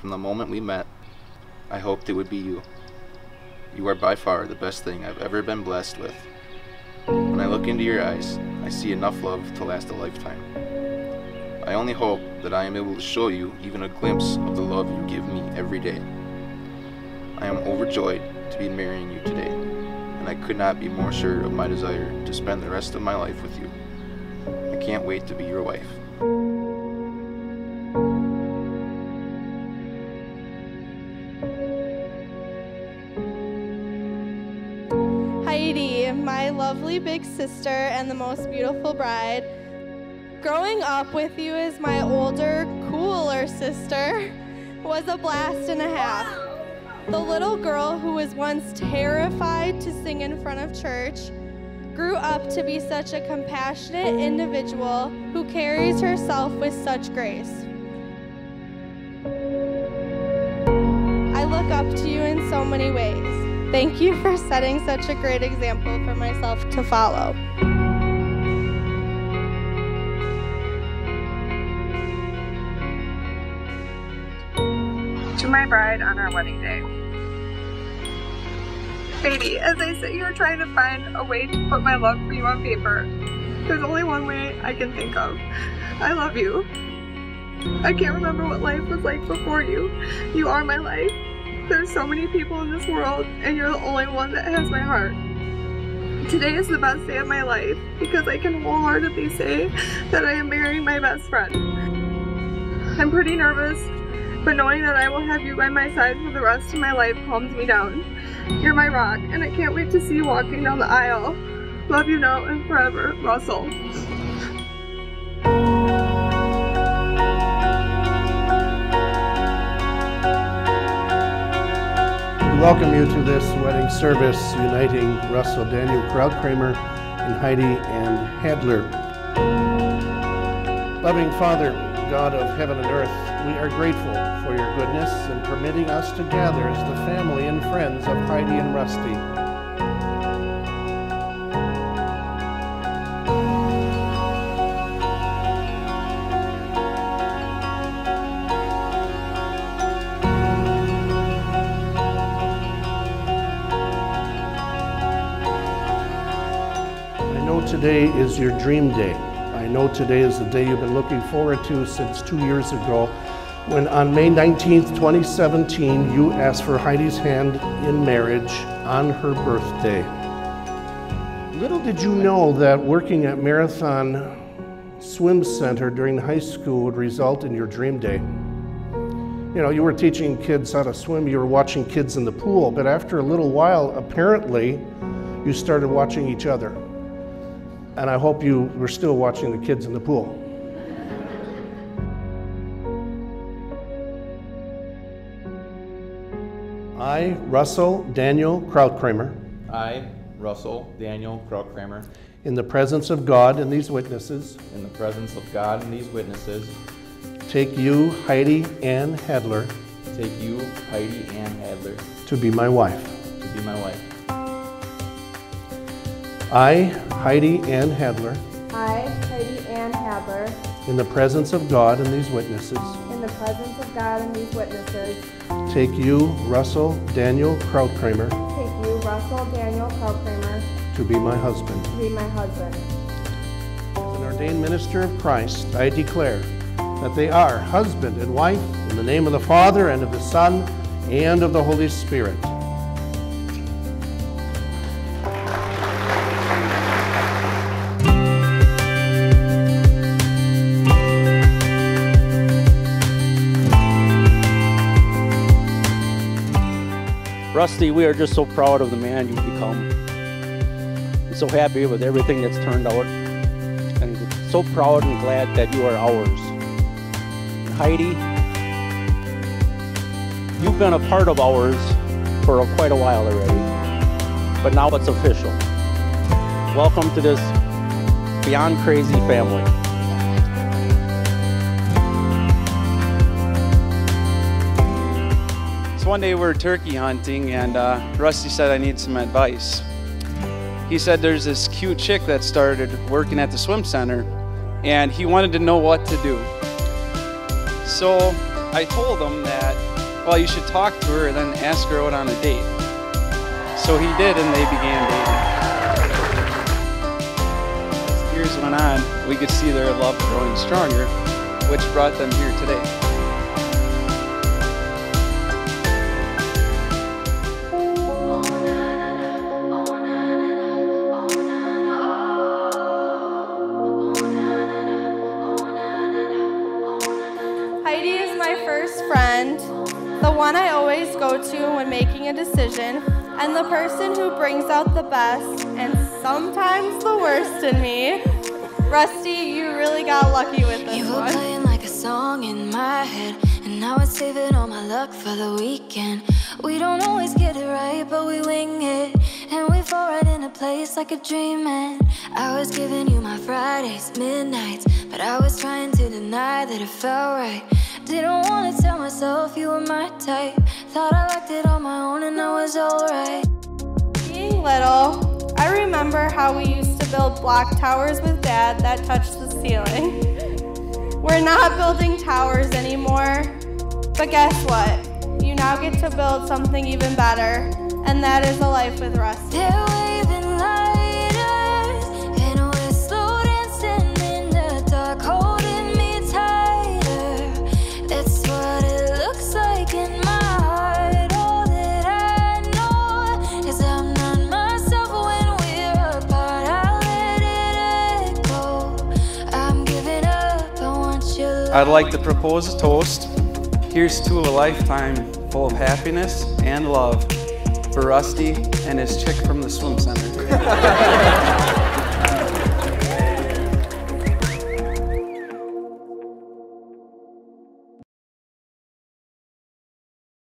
From the moment we met, I hoped it would be you. You are by far the best thing I've ever been blessed with. When I look into your eyes, I see enough love to last a lifetime. I only hope that I am able to show you even a glimpse of the love you give me every day. I am overjoyed to be marrying you today, and I could not be more sure of my desire to spend the rest of my life with you. I can't wait to be your wife. My lovely big sister and the most beautiful bride. Growing up with you as my older, cooler sister was a blast and a half. The little girl who was once terrified to sing in front of church grew up to be such a compassionate individual who carries herself with such grace. I look up to you in so many ways. Thank you for setting such a great example for myself to follow. To my bride on our wedding day. Baby, as I sit here trying to find a way to put my love for you on paper, there's only one way I can think of. I love you. I can't remember what life was like before you. You are my life. There's so many people in this world, and you're the only one that has my heart. Today is the best day of my life because I can wholeheartedly say that I am marrying my best friend. I'm pretty nervous, but knowing that I will have you by my side for the rest of my life calms me down. You're my rock, and I can't wait to see you walking down the aisle. Love you now and forever, Russell. Welcome you to this wedding service uniting Russell Daniel Krautkramer and Heidi Ann Hadler. Loving Father, God of heaven and earth, we are grateful for your goodness in permitting us to gather as the family and friends of Heidi and Rusty. Know today is your dream day. I know today is the day you've been looking forward to since two years ago when on May 19th, 2017, you asked for Heidi's hand in marriage on her birthday. Little did you know that working at Marathon Swim Center during high school would result in your dream day. You know, you were teaching kids how to swim, you were watching kids in the pool, but after a little while, apparently, you started watching each other. And I hope you were still watching the kids in the pool. I, Russell Daniel Krautkramer, I, Russell Daniel Krautkramer, in the presence of God and these witnesses, in the presence of God and these witnesses, take you, Heidi Ann Hadler, take you, Heidi Ann Hadler, to be my wife. to be my wife. I, Heidi Ann Hadler, I, Heidi Ann Hadler, in the presence of God and these witnesses, in the presence of God and these witnesses, take you, Russell Daniel Krautkramer, take you, Russell Daniel Krautkramer, to be my husband. to be my husband. As an ordained minister of Christ, I declare that they are husband and wife in the name of the Father and of the Son and of the Holy Spirit. Rusty, we are just so proud of the man you've become. And so happy with everything that's turned out. And so proud and glad that you are ours. And Heidi, you've been a part of ours for quite a while already. But now it's official. Welcome to this Beyond Crazy family. One day we were turkey hunting, and uh, Rusty said, I need some advice. He said there's this cute chick that started working at the swim center, and he wanted to know what to do. So I told him that, well, you should talk to her and then ask her out on a date. So he did, and they began dating. As years went on, we could see their love growing stronger, which brought them here today. My first friend, the one I always go to when making a decision, and the person who brings out the best and sometimes the worst in me. Rusty, you really got lucky with this You were one. playing like a song in my head, and I was saving all my luck for the weekend. We don't always get it right, but we wing it, and we fall right into place like a dream. And I was giving you my Fridays, midnights, but I was trying to deny that it felt right. Didn't wanna tell myself you were my type. Thought I liked it on my own, and I was alright. Being little, I remember how we used to build block towers with dad that touched the ceiling. We're not building towers anymore, but guess what? You now get to build something even better, and that is a life with Rusty. I'd like to propose a toast. Here's to a lifetime full of happiness and love for Rusty and his chick from the swim center.